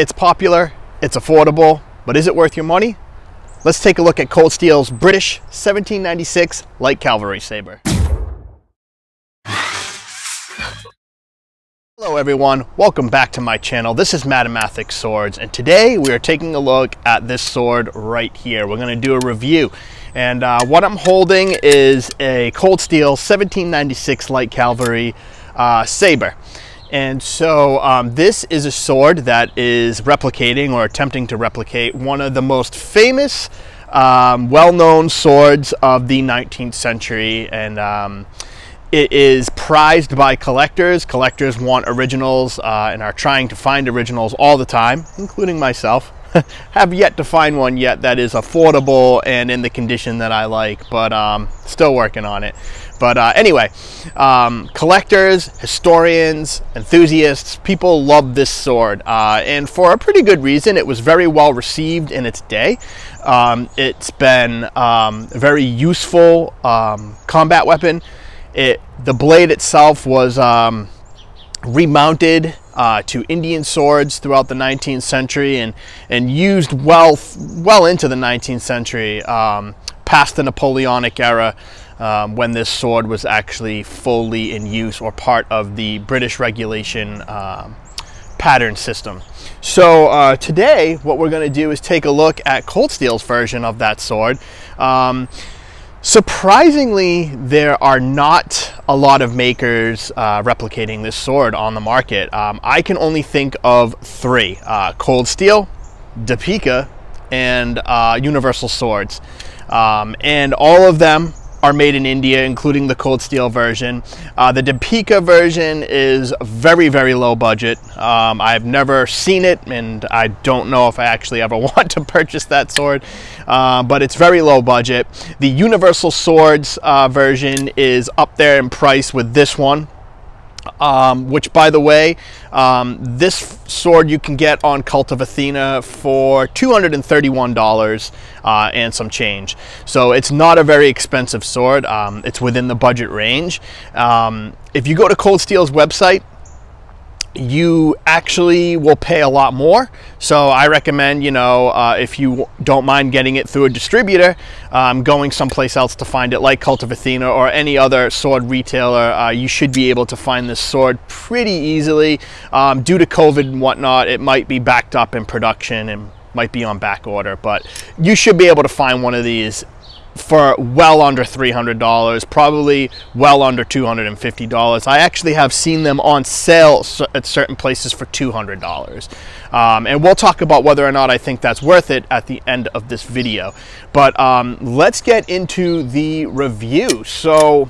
It's popular, it's affordable, but is it worth your money? Let's take a look at Cold Steel's British 1796 Light Cavalry Saber. Hello everyone, welcome back to my channel. This is Mattamathic Swords and today we are taking a look at this sword right here. We're going to do a review and uh, what I'm holding is a Cold Steel 1796 Light Cavalry uh, Saber. And so um, this is a sword that is replicating or attempting to replicate one of the most famous, um, well-known swords of the 19th century. And um, it is prized by collectors. Collectors want originals uh, and are trying to find originals all the time, including myself. have yet to find one yet that is affordable and in the condition that I like, but um, still working on it. But uh, anyway, um, collectors, historians, enthusiasts, people love this sword. Uh, and for a pretty good reason, it was very well received in its day. Um, it's been um, a very useful um, combat weapon. It, the blade itself was um, remounted uh, to Indian swords throughout the 19th century and, and used well, well into the 19th century, um, past the Napoleonic era, um, when this sword was actually fully in use or part of the British regulation um, pattern system. So uh, today, what we're going to do is take a look at Cold Steel's version of that sword. Um, Surprisingly, there are not a lot of makers uh, replicating this sword on the market. Um, I can only think of three, uh, Cold Steel, Deepeeka, and uh, Universal Swords. Um, and all of them are made in India, including the cold steel version. Uh, the Deepeeka version is very, very low budget. Um, I've never seen it, and I don't know if I actually ever want to purchase that sword, uh, but it's very low budget. The Universal Swords uh, version is up there in price with this one um, which by the way, um, this sword you can get on Cult of Athena for $231 uh, and some change. So it's not a very expensive sword. Um, it's within the budget range. Um, if you go to Cold Steel's website, you actually will pay a lot more. So I recommend, you know, uh, if you don't mind getting it through a distributor, um, going someplace else to find it, like Cult of Athena or any other sword retailer, uh, you should be able to find this sword pretty easily. Um, due to COVID and whatnot, it might be backed up in production and might be on back order, but you should be able to find one of these for well under $300, probably well under $250. I actually have seen them on sale at certain places for $200. Um, and we'll talk about whether or not I think that's worth it at the end of this video. But um, let's get into the review. So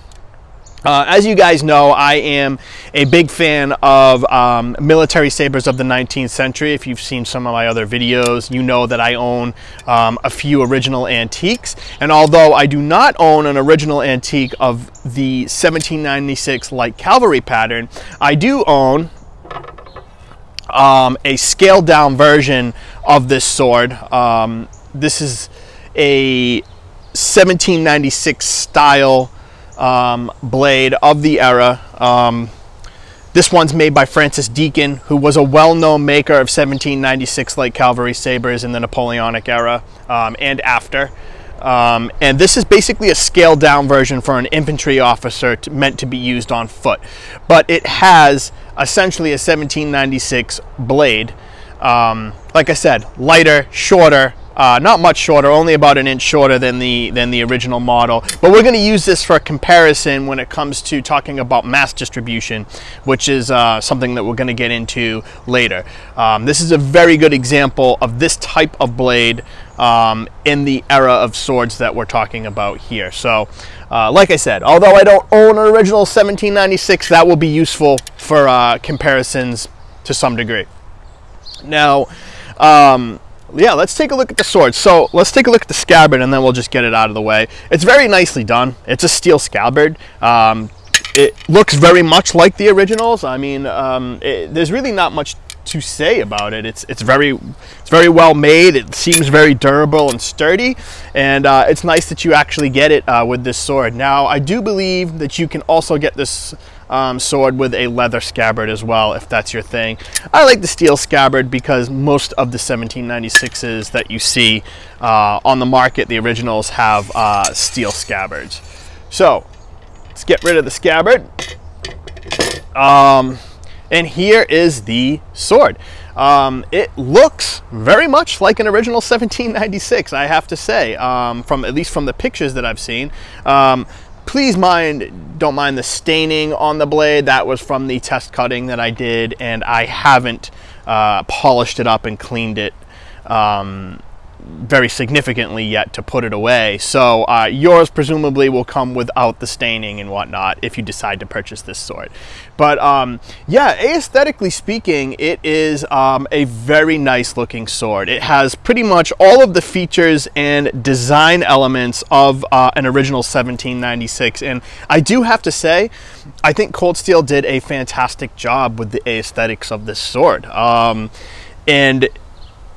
uh, as you guys know, I am a big fan of um, military sabers of the 19th century. If you've seen some of my other videos, you know that I own um, a few original antiques. And although I do not own an original antique of the 1796 light cavalry pattern, I do own um, a scaled down version of this sword. Um, this is a 1796 style um, blade of the era. Um, this one's made by Francis Deacon, who was a well-known maker of 1796 light cavalry sabers in the Napoleonic era um, and after. Um, and this is basically a scaled down version for an infantry officer to, meant to be used on foot. But it has essentially a 1796 blade. Um, like I said, lighter, shorter, uh, not much shorter, only about an inch shorter than the than the original model. But we're going to use this for a comparison when it comes to talking about mass distribution, which is uh, something that we're going to get into later. Um, this is a very good example of this type of blade um, in the era of swords that we're talking about here. So, uh, like I said, although I don't own an original 1796, that will be useful for uh, comparisons to some degree. Now, um, yeah, let's take a look at the sword. So let's take a look at the scabbard and then we'll just get it out of the way. It's very nicely done. It's a steel scabbard. Um, it looks very much like the originals. I mean, um, it, there's really not much to say about it. It's it's very it's very well made. It seems very durable and sturdy, and uh, it's nice that you actually get it uh, with this sword. Now, I do believe that you can also get this um, sword with a leather scabbard as well, if that's your thing. I like the steel scabbard because most of the 1796s that you see uh, on the market, the originals have uh, steel scabbards. So let's get rid of the scabbard. Um, and here is the sword. Um, it looks very much like an original 1796, I have to say, um, from at least from the pictures that I've seen. Um, please mind, don't mind the staining on the blade. That was from the test cutting that I did, and I haven't uh, polished it up and cleaned it um, very significantly yet to put it away. So uh, yours presumably will come without the staining and whatnot if you decide to purchase this sword. But um, yeah, aesthetically speaking, it is um, a very nice looking sword. It has pretty much all of the features and design elements of uh, an original 1796. And I do have to say, I think Cold Steel did a fantastic job with the aesthetics of this sword. Um, and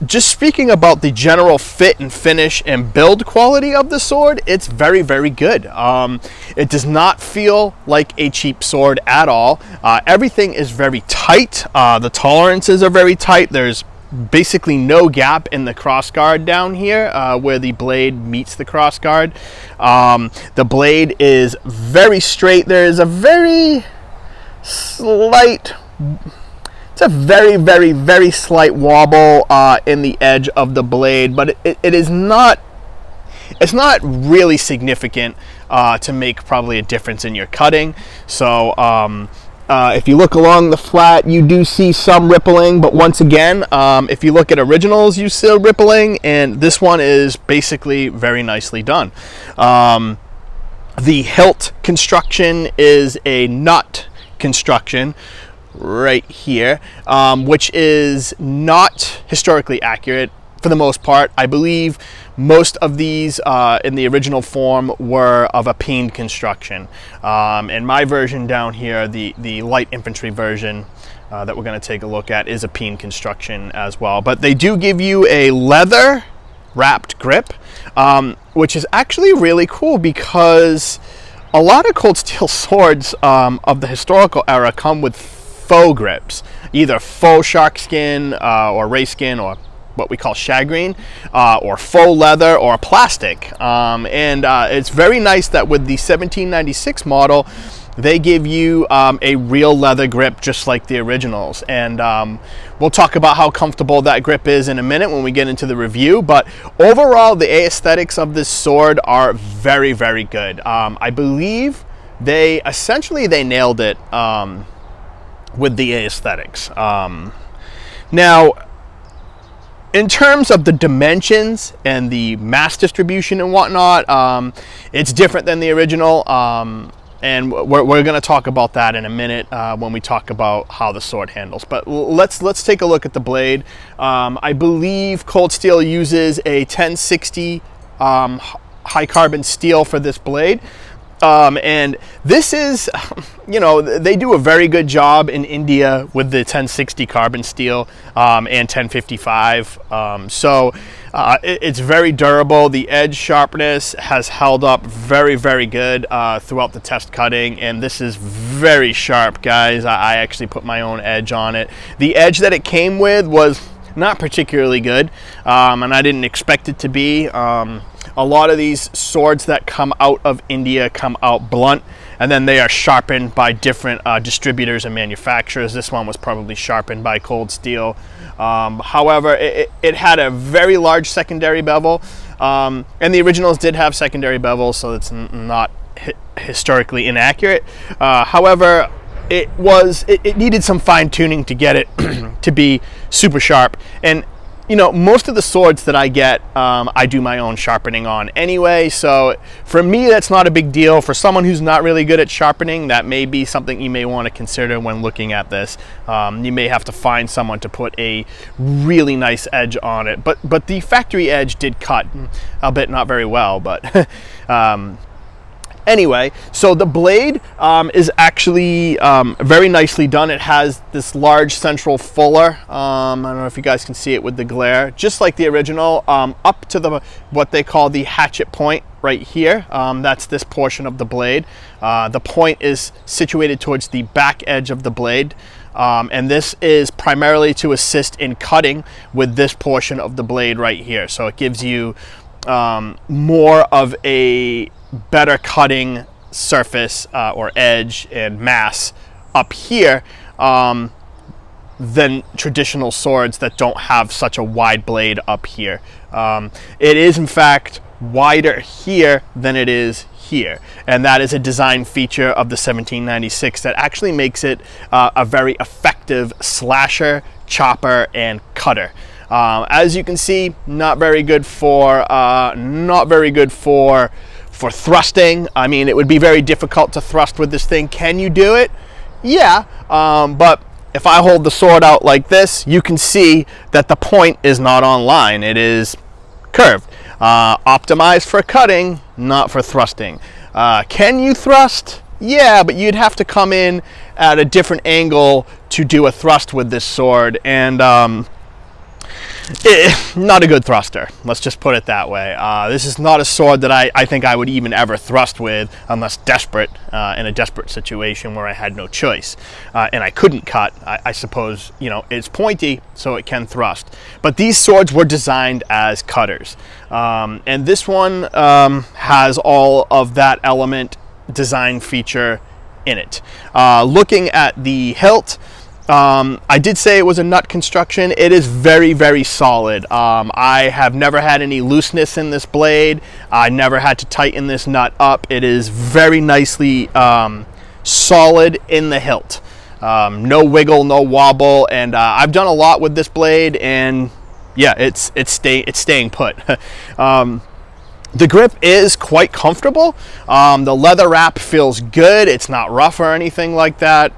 just speaking about the general fit and finish and build quality of the sword, it's very, very good. Um, it does not feel like a cheap sword at all. Uh, everything is very tight. Uh, the tolerances are very tight. There's basically no gap in the crossguard down here uh, where the blade meets the crossguard. Um, the blade is very straight. There is a very slight it's a very, very, very slight wobble uh, in the edge of the blade, but it, it is not, it's not really significant uh, to make probably a difference in your cutting. So um, uh, if you look along the flat, you do see some rippling, but once again, um, if you look at originals, you see rippling, and this one is basically very nicely done. Um, the hilt construction is a nut construction, right here, um, which is not historically accurate for the most part. I believe most of these uh, in the original form were of a peened construction. Um, and my version down here, the, the light infantry version uh, that we're going to take a look at is a peen construction as well. But they do give you a leather wrapped grip, um, which is actually really cool because a lot of cold steel swords um, of the historical era come with faux grips, either faux shark skin uh, or ray skin or what we call shagreen, uh, or faux leather or plastic. Um, and uh, it's very nice that with the 1796 model, they give you um, a real leather grip just like the originals. And um, we'll talk about how comfortable that grip is in a minute when we get into the review. But overall, the aesthetics of this sword are very, very good. Um, I believe they essentially they nailed it um, with the aesthetics. Um, now, in terms of the dimensions and the mass distribution and whatnot, um, it's different than the original. Um, and we're, we're going to talk about that in a minute uh, when we talk about how the sword handles. But let's let's take a look at the blade. Um, I believe Cold Steel uses a 1060 um, high carbon steel for this blade. Um, and this is, you know, they do a very good job in India with the 1060 carbon steel um, and 1055. Um, so uh, it, it's very durable. The edge sharpness has held up very, very good uh, throughout the test cutting. And this is very sharp, guys. I, I actually put my own edge on it. The edge that it came with was not particularly good, um, and I didn't expect it to be. Um, a lot of these swords that come out of India come out blunt and then they are sharpened by different uh, distributors and manufacturers. This one was probably sharpened by Cold Steel. Um, however, it, it, had a very large secondary bevel um, and the originals did have secondary bevels so it's not hi historically inaccurate. Uh, however, it was it, it needed some fine tuning to get it to be super sharp and you know, most of the swords that I get, um, I do my own sharpening on anyway. So for me, that's not a big deal. For someone who's not really good at sharpening, that may be something you may want to consider when looking at this. Um, you may have to find someone to put a really nice edge on it. But but the factory edge did cut, albeit not very well. But um, Anyway, so the blade um, is actually um, very nicely done. It has this large central fuller. Um, I don't know if you guys can see it with the glare, just like the original, um, up to the what they call the hatchet point right here. Um, that's this portion of the blade. Uh, the point is situated towards the back edge of the blade. Um, and this is primarily to assist in cutting with this portion of the blade right here. So it gives you um, more of a better cutting surface uh, or edge and mass up here um, than traditional swords that don't have such a wide blade up here. Um, it is in fact wider here than it is here and that is a design feature of the 1796 that actually makes it uh, a very effective slasher, chopper, and cutter. Um, as you can see, not very good for uh, not very good for for thrusting. I mean, it would be very difficult to thrust with this thing. Can you do it? Yeah, um, but if I hold the sword out like this, you can see that the point is not on line. It is curved. Uh, optimized for cutting, not for thrusting. Uh, can you thrust? Yeah, but you'd have to come in at a different angle to do a thrust with this sword. And um, it, not a good thruster. Let's just put it that way. Uh, this is not a sword that I, I think I would even ever thrust with unless desperate, uh, in a desperate situation where I had no choice. Uh, and I couldn't cut. I, I, suppose, you know, it's pointy, so it can thrust. But these swords were designed as cutters. Um, and this one um, has all of that element design feature in it. Uh, looking at the hilt, um, I did say it was a nut construction. It is very, very solid. Um, I have never had any looseness in this blade. I never had to tighten this nut up. It is very nicely um, solid in the hilt. Um, no wiggle, no wobble, and uh, I've done a lot with this blade, and yeah, it's it's stay it's staying put. Um, the grip is quite comfortable. Um, the leather wrap feels good. It's not rough or anything like that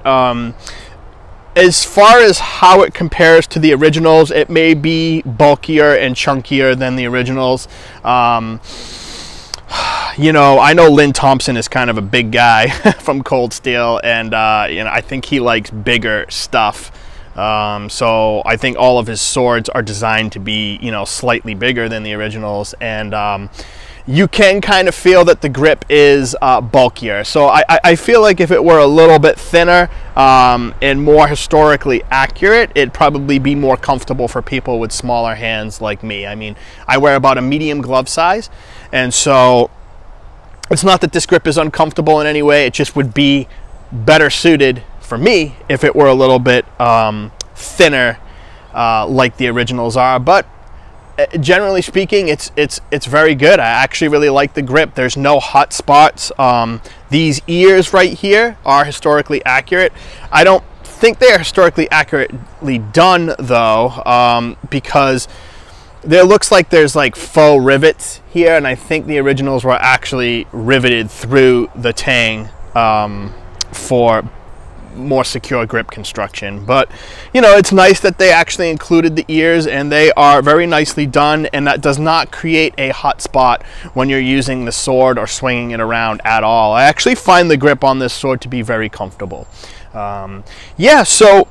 as far as how it compares to the originals, it may be bulkier and chunkier than the originals. Um, you know, I know Lynn Thompson is kind of a big guy from Cold Steel, and uh, you know, I think he likes bigger stuff. Um, so I think all of his swords are designed to be, you know, slightly bigger than the originals, and um, you can kind of feel that the grip is uh, bulkier. So I, I, feel like if it were a little bit thinner um, and more historically accurate, it'd probably be more comfortable for people with smaller hands like me. I mean, I wear about a medium glove size, and so it's not that this grip is uncomfortable in any way, it just would be better suited for me if it were a little bit um, thinner uh, like the originals are. But generally speaking, it's it's it's very good. I actually really like the grip. There's no hot spots. Um, these ears right here are historically accurate. I don't think they are historically accurately done though, um, because there looks like there's like faux rivets here, and I think the originals were actually riveted through the tang um, for more secure grip construction. But, you know, it's nice that they actually included the ears and they are very nicely done and that does not create a hot spot when you're using the sword or swinging it around at all. I actually find the grip on this sword to be very comfortable. Um, yeah, so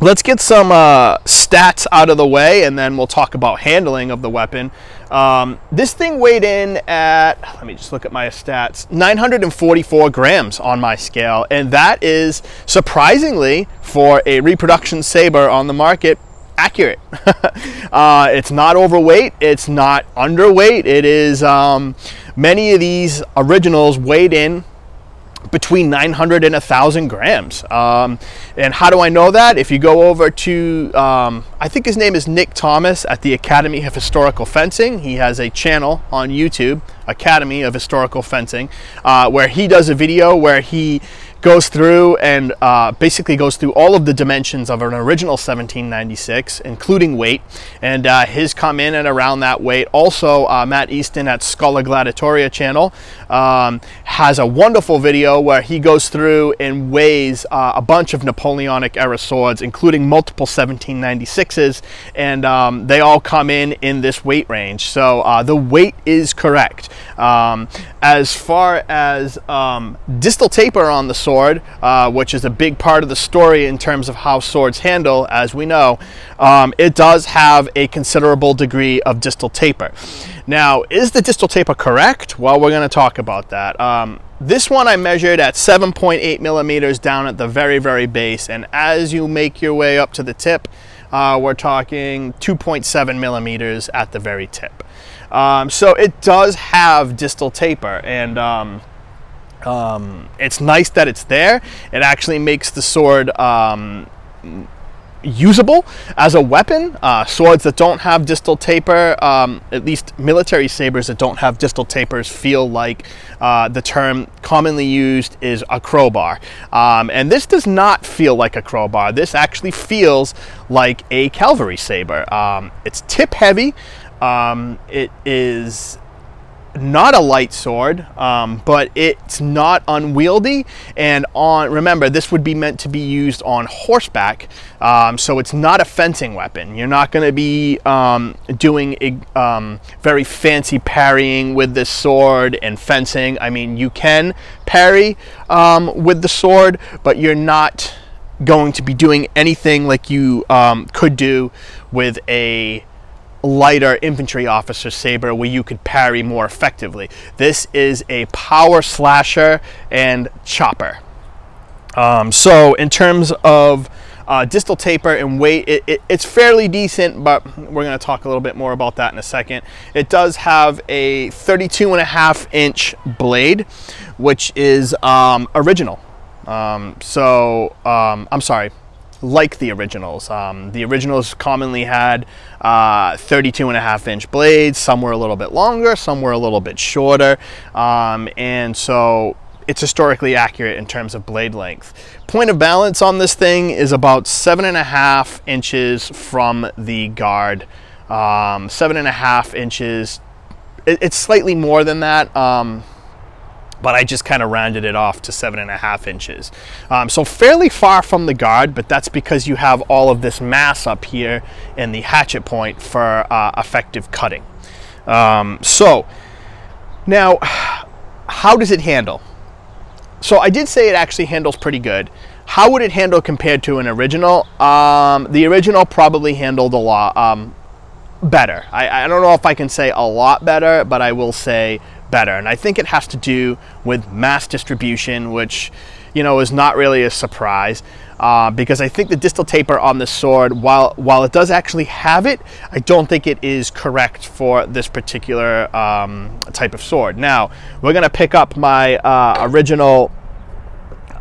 let's get some uh, stats out of the way and then we'll talk about handling of the weapon. Um, this thing weighed in at, let me just look at my stats, 944 grams on my scale. And that is surprisingly for a reproduction saber on the market, accurate. uh, it's not overweight. It's not underweight. It is, um, many of these originals weighed in between 900 and 1,000 grams. Um, and how do I know that? If you go over to, um, I think his name is Nick Thomas at the Academy of Historical Fencing. He has a channel on YouTube, Academy of Historical Fencing, uh, where he does a video where he goes through and uh, basically goes through all of the dimensions of an original 1796, including weight, and uh, his come in and around that weight. Also, uh, Matt Easton at Scholar Gladiatoria channel um, has a wonderful video where he goes through and weighs uh, a bunch of Napoleonic era swords, including multiple 1796s, and um, they all come in in this weight range. So uh, the weight is correct. Um, as far as um, distal taper on the sword, uh, which is a big part of the story in terms of how swords handle, as we know, um, it does have a considerable degree of distal taper. Now, is the distal taper correct? Well, we're going to talk about that. Um, this one I measured at 7.8 millimeters down at the very, very base, and as you make your way up to the tip, uh, we're talking 2.7 millimeters at the very tip. Um, so it does have distal taper and um, um, it's nice that it's there. It actually makes the sword um, usable as a weapon. Uh, swords that don't have distal taper, um, at least military sabers that don't have distal tapers, feel like uh, the term commonly used is a crowbar. Um, and this does not feel like a crowbar. This actually feels like a cavalry saber. Um, it's tip heavy. Um, it is not a light sword, um, but it's not unwieldy. And on, remember, this would be meant to be used on horseback, um, so it's not a fencing weapon. You're not going to be um, doing um, very fancy parrying with this sword and fencing. I mean, you can parry um, with the sword, but you're not going to be doing anything like you um, could do with a lighter infantry officer saber where you could parry more effectively. This is a power slasher and chopper. Um, so in terms of uh, distal taper and weight, it, it, it's fairly decent, but we're going to talk a little bit more about that in a second. It does have a 32 and a half inch blade, which is um, original. Um, so, um, I'm sorry, like the originals. Um, the originals commonly had uh, 32 and a half inch blades. Some were a little bit longer, some were a little bit shorter. Um, and so it's historically accurate in terms of blade length. Point of balance on this thing is about seven and a half inches from the guard. Um, seven and a half inches. It, it's slightly more than that. Um, but I just kind of rounded it off to seven and a half inches. Um, so fairly far from the guard, but that's because you have all of this mass up here in the hatchet point for uh, effective cutting. Um, so now, how does it handle? So I did say it actually handles pretty good. How would it handle compared to an original? Um, the original probably handled a lot um, better. I, I don't know if I can say a lot better, but I will say better. And I think it has to do with mass distribution, which, you know, is not really a surprise. Uh, because I think the distal taper on the sword, while while it does actually have it, I don't think it is correct for this particular um, type of sword. Now, we're going to pick up my uh, original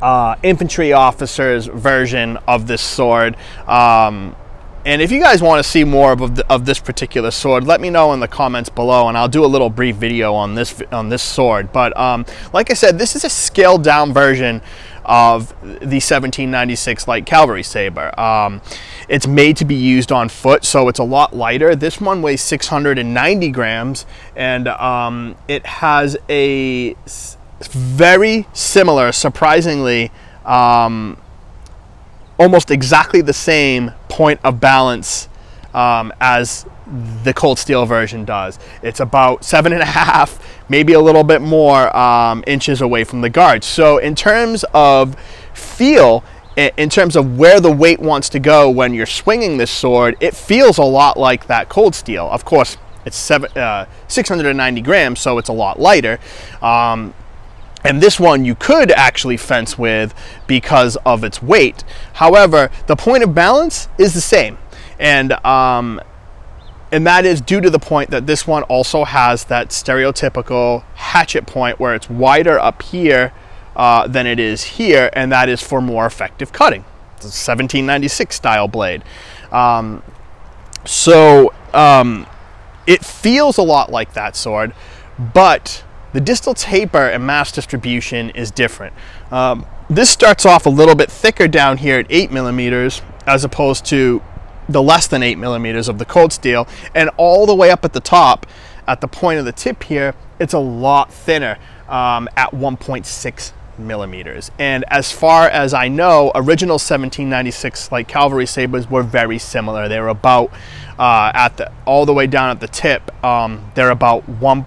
uh, infantry officer's version of this sword. Um, and if you guys want to see more of, of this particular sword, let me know in the comments below, and I'll do a little brief video on this on this sword. But um, like I said, this is a scaled down version of the 1796 light cavalry saber. Um, it's made to be used on foot, so it's a lot lighter. This one weighs 690 grams, and um, it has a very similar, surprisingly, um, almost exactly the same point of balance um, as the cold steel version does. It's about seven and a half, maybe a little bit more um, inches away from the guard. So in terms of feel, in terms of where the weight wants to go when you're swinging this sword, it feels a lot like that cold steel. Of course, it's seven, uh, 690 grams, so it's a lot lighter. Um, and this one you could actually fence with because of its weight. However, the point of balance is the same. And, um, and that is due to the point that this one also has that stereotypical hatchet point where it's wider up here uh, than it is here, and that is for more effective cutting. It's a 1796 style blade. Um, so um, it feels a lot like that sword, but the distal taper and mass distribution is different. Um, this starts off a little bit thicker down here at 8 millimeters as opposed to the less than 8 millimeters of the cold steel and all the way up at the top at the point of the tip here it's a lot thinner um, at 1.6 millimeters and as far as I know original 1796 light cavalry sabers were very similar they were about uh, at the all the way down at the tip um, they're about 1.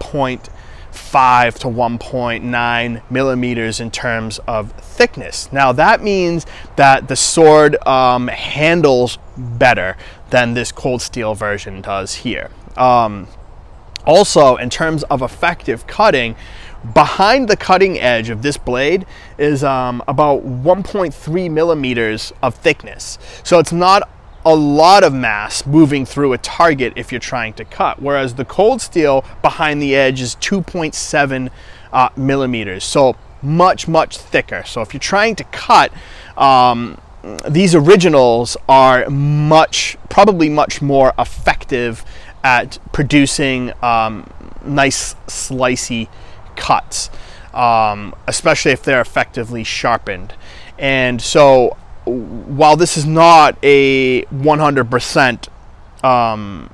5 to 1.9 millimeters in terms of thickness. Now that means that the sword um, handles better than this cold steel version does here. Um, also, in terms of effective cutting, behind the cutting edge of this blade is um, about 1.3 millimeters of thickness. So it's not a lot of mass moving through a target if you're trying to cut, whereas the cold steel behind the edge is 2.7 uh, millimeters. So much, much thicker. So if you're trying to cut, um, these originals are much, probably much more effective at producing um, nice slicey cuts, um, especially if they're effectively sharpened. And so while this is not a 100% um,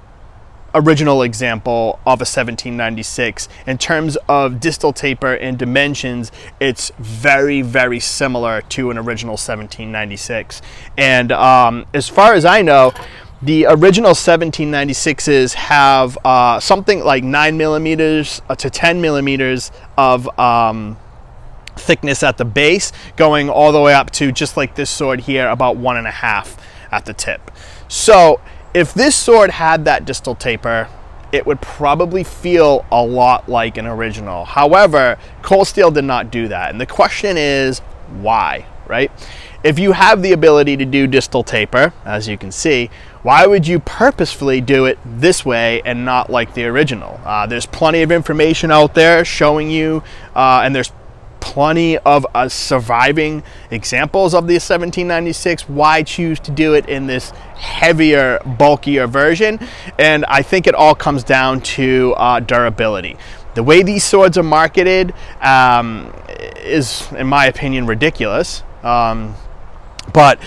original example of a 1796, in terms of distal taper and dimensions, it's very, very similar to an original 1796. And um, as far as I know, the original 1796s have uh, something like 9 millimeters to 10 millimeters of um, thickness at the base, going all the way up to just like this sword here, about one and a half at the tip. So if this sword had that distal taper, it would probably feel a lot like an original. However, Cold Steel did not do that. And the question is, why, right? If you have the ability to do distal taper, as you can see, why would you purposefully do it this way and not like the original? Uh, there's plenty of information out there showing you, uh, and there's plenty of uh, surviving examples of the 1796. Why choose to do it in this heavier, bulkier version? And I think it all comes down to uh, durability. The way these swords are marketed um, is, in my opinion, ridiculous. Um, but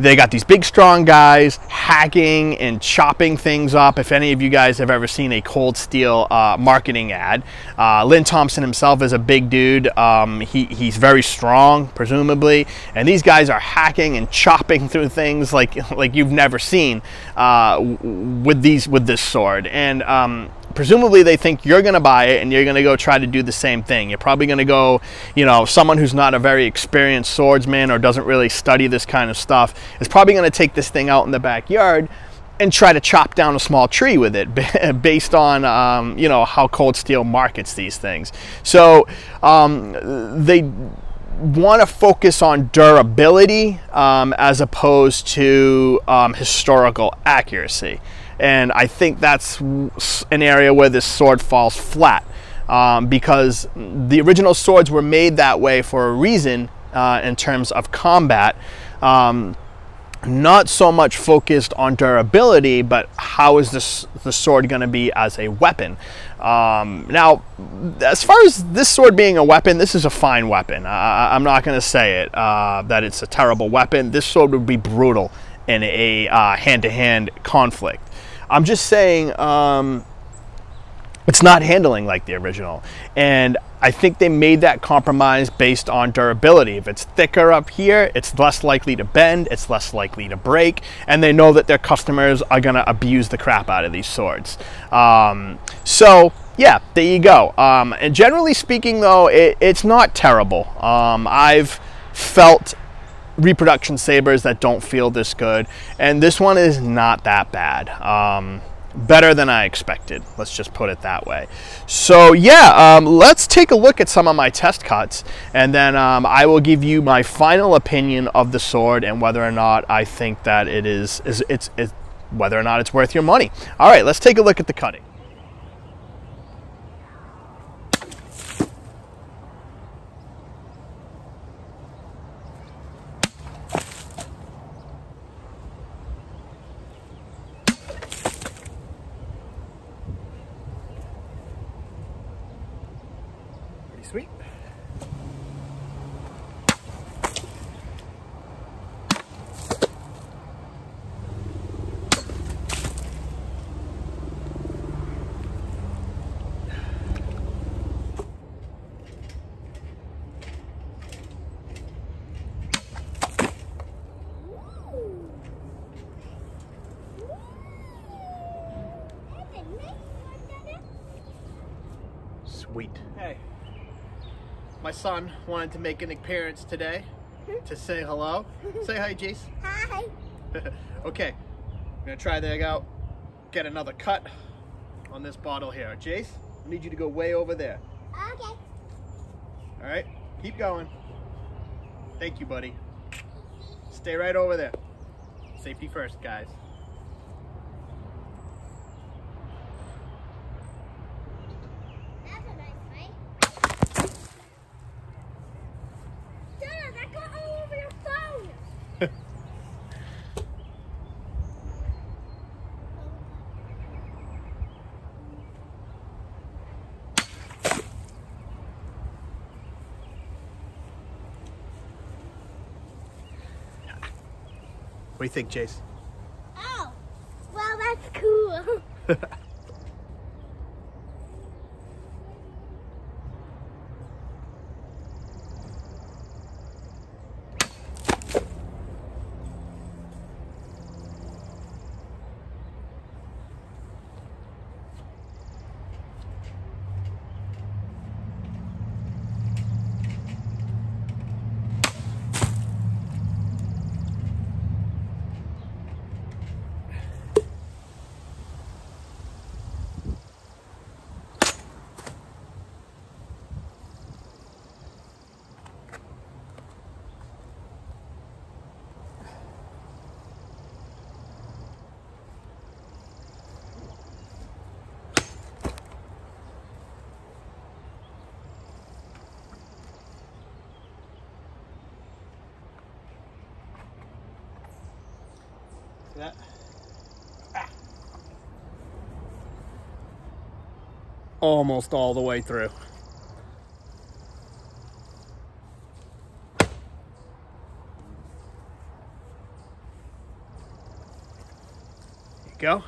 they got these big, strong guys hacking and chopping things up. If any of you guys have ever seen a cold steel uh, marketing ad, uh, Lynn Thompson himself is a big dude. Um, he, he's very strong, presumably, and these guys are hacking and chopping through things like like you've never seen uh, with these with this sword. And um, presumably they think you're going to buy it and you're going to go try to do the same thing. You're probably going to go, you know, someone who's not a very experienced swordsman or doesn't really study this kind of stuff is probably going to take this thing out in the backyard and try to chop down a small tree with it based on um, you know how cold steel markets these things so um, they want to focus on durability um, as opposed to um, historical accuracy and I think that's an area where this sword falls flat um, because the original swords were made that way for a reason uh, in terms of combat. Um, not so much focused on durability, but how is this the sword going to be as a weapon? Um, now, as far as this sword being a weapon, this is a fine weapon. I, am not going to say it uh, that it's a terrible weapon. This sword would be brutal in a uh, hand-to-hand -hand conflict. I'm just saying um, it's not handling like the original. And I think they made that compromise based on durability. If it's thicker up here, it's less likely to bend, it's less likely to break, and they know that their customers are gonna abuse the crap out of these swords. Um, so yeah, there you go. Um, and generally speaking though, it, it's not terrible. Um, I've felt reproduction sabers that don't feel this good. And this one is not that bad. Um, better than I expected. Let's just put it that way. So yeah, um, let's take a look at some of my test cuts and then um, I will give you my final opinion of the sword and whether or not I think that it is, is it's, it's whether or not it's worth your money. All right, let's take a look at the cutting. Sweet. Hey, my son wanted to make an appearance today to say hello. Say hi, Jace. Hi. okay, I'm gonna try that out. Get another cut on this bottle here. Jace, I need you to go way over there. Okay. All right, keep going. Thank you, buddy. Stay right over there. Safety first, guys. That's a nice fight. Dad, that got all over your phone. What do you think, Jace? Oh. Well, that's cool. that? Ah. Almost all the way through. Go.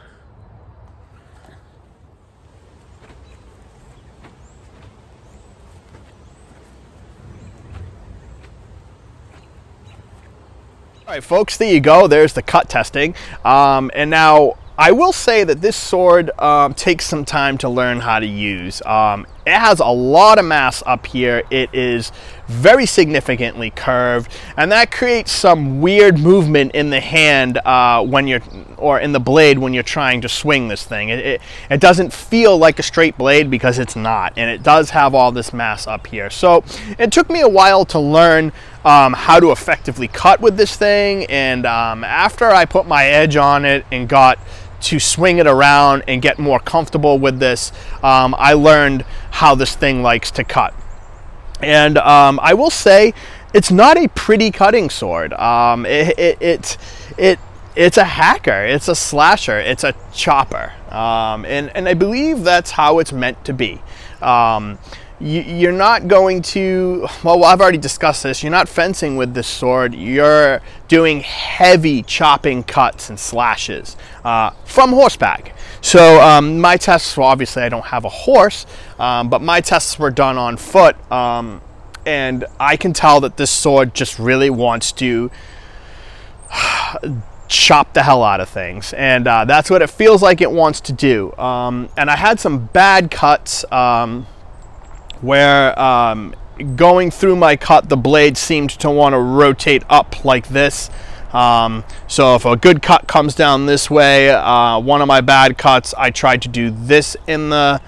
All right, folks, there you go. There's the cut testing. Um, and now I will say that this sword um, takes some time to learn how to use. Um, it has a lot of mass up here. It is very significantly curved, and that creates some weird movement in the hand uh, when you're, or in the blade when you're trying to swing this thing. It, it, it doesn't feel like a straight blade because it's not, and it does have all this mass up here. So it took me a while to learn um, how to effectively cut with this thing, and um, after I put my edge on it and got to swing it around and get more comfortable with this, um, I learned how this thing likes to cut. And um, I will say, it's not a pretty cutting sword. Um, it, it, it, it, it's a hacker, it's a slasher, it's a chopper. Um, and, and I believe that's how it's meant to be. Um, you, are not going to, well, I've already discussed this, you're not fencing with this sword, you're doing heavy chopping cuts and slashes uh, from horseback. So um, my tests, well, obviously I don't have a horse, um, but my tests were done on foot, um, and I can tell that this sword just really wants to chop the hell out of things, and uh, that's what it feels like it wants to do. Um, and I had some bad cuts um, where um, going through my cut, the blade seemed to want to rotate up like this. Um, so if a good cut comes down this way, uh, one of my bad cuts, I tried to do this in the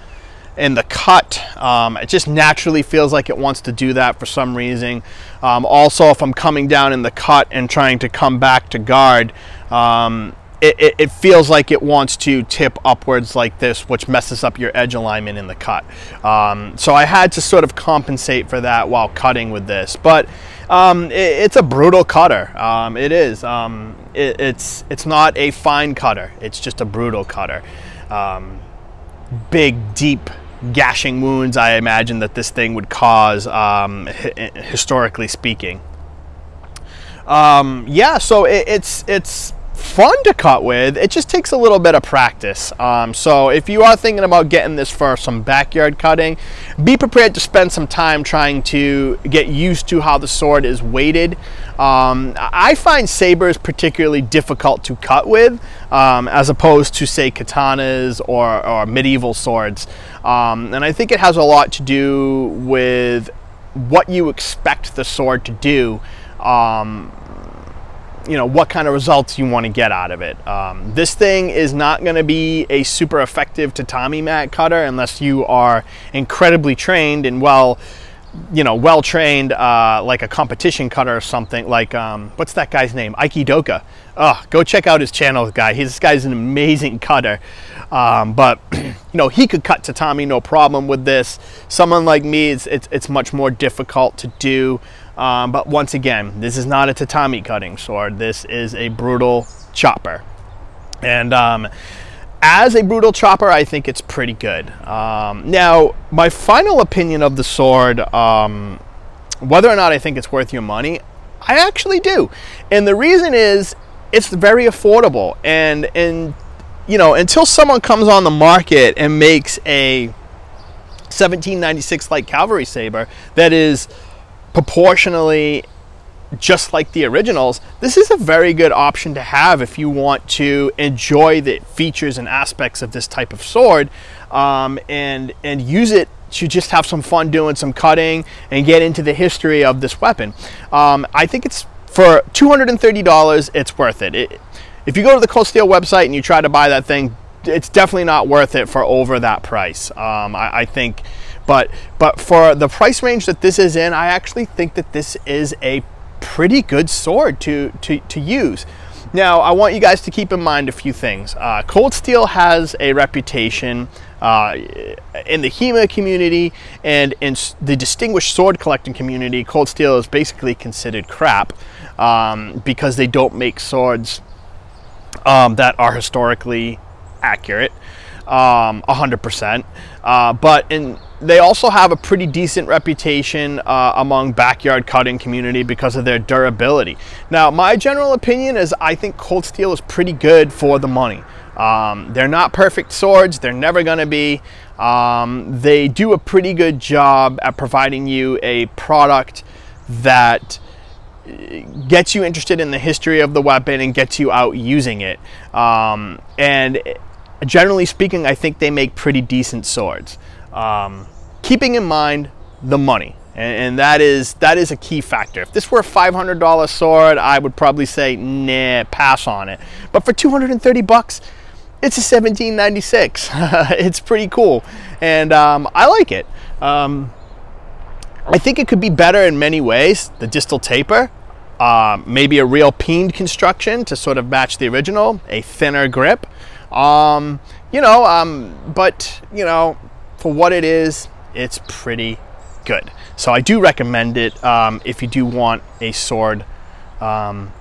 in the cut. Um, it just naturally feels like it wants to do that for some reason. Um, also, if I'm coming down in the cut and trying to come back to guard, um, it, it, it, feels like it wants to tip upwards like this, which messes up your edge alignment in the cut. Um, so I had to sort of compensate for that while cutting with this. But um, it, it's a brutal cutter. Um, it is. Um, it's, it's not a fine cutter. It's just a brutal cutter. Um, big, deep gashing wounds I imagine that this thing would cause, um, historically speaking. yeah, so it's, it's fun to cut with. It just takes a little bit of practice. Um, so if you are thinking about getting this for some backyard cutting, be prepared to spend some time trying to get used to how the sword is weighted Um, I find sabers particularly difficult to cut with, um, as opposed to say katanas or, or medieval swords. Um, and I think it has a lot to do with what you expect the sword to do. You know what kind of results you want to get out of it. Um, this thing is not going to be a super effective tatami mat cutter unless you are incredibly trained and well you know, well trained, uh, like a competition cutter or something. Like, um, what's that guy's name? Aikidoka. Oh, go check out his channel, guy. He's, this guy's an amazing cutter. Um, but you know, he could cut tatami no problem with this. Someone like me, it's it's, it's much more difficult to do. Um, but once again, this is not a tatami cutting sword. This is a brutal chopper, and um, as a brutal chopper, I think it's pretty good. Um, now, my final opinion of the sword, um, whether or not I think it's worth your money, I actually do. And the reason is it's very affordable. And, and you know, until someone comes on the market and makes a 1796 light cavalry saber that is proportionally just like the originals, this is a very good option to have if you want to enjoy the features and aspects of this type of sword um, and, and use it to just have some fun doing some cutting and get into the history of this weapon. Um, I think it's for $230, it's worth it. it. If you go to the Cold Steel website and you try to buy that thing, it's definitely not worth it for over that price. Um, I, I think, but but for the price range that this is in, I actually think that this is a pretty good sword to, to, to use. Now, I want you guys to keep in mind a few things. Uh, Cold Steel has a reputation uh, in the HEMA community and in the distinguished sword collecting community. Cold Steel is basically considered crap um, because they don't make swords um, that are historically accurate um, 100%. Uh, but in, they also have a pretty decent reputation uh, among backyard cutting community because of their durability. Now, my general opinion is I think cold steel is pretty good for the money. Um, they're not perfect swords. They're never going to be. Um, they do a pretty good job at providing you a product that uh, gets you interested in the history of the weapon and gets you out using it. Um, and generally speaking, I think they make pretty decent swords. Um, keeping in mind the money, and, and, that is that is a key factor. If this were a $500 sword, I would probably say nah, pass on it. But for 230 bucks, it's a 1796. it's pretty cool, and um, I like it. Um, I think it could be better in many ways. The distal taper, uh, maybe a real peened construction to sort of match the original, a thinner grip. Um, you know, um, but you know, for what it is, it's pretty good. So I do recommend it um, if you do want a sword um,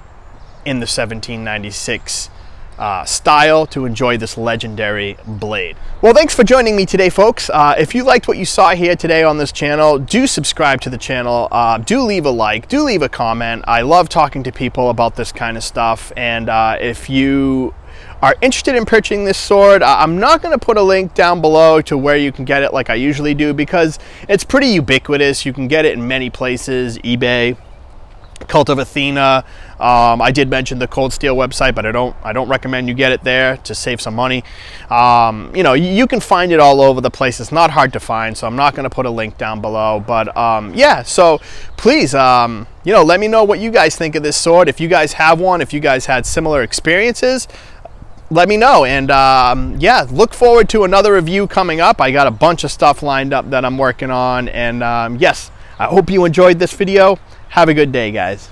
in the 1796 uh, style to enjoy this legendary blade. Well, thanks for joining me today, folks. Uh, if you liked what you saw here today on this channel, do subscribe to the channel. Uh, do leave a like. Do leave a comment. I love talking to people about this kind of stuff. And uh, if you are interested in purchasing this sword, I'm not going to put a link down below to where you can get it like I usually do because it's pretty ubiquitous. You can get it in many places, eBay, Cult of Athena. Um, I did mention the Cold Steel website, but I don't I don't recommend you get it there to save some money. Um, you know, you can find it all over the place. It's not hard to find, so I'm not going to put a link down below. But um, yeah, so please, um, you know, let me know what you guys think of this sword. If you guys have one, if you guys had similar experiences, let me know. And um, yeah, look forward to another review coming up. I got a bunch of stuff lined up that I'm working on. And um, yes, I hope you enjoyed this video. Have a good day, guys.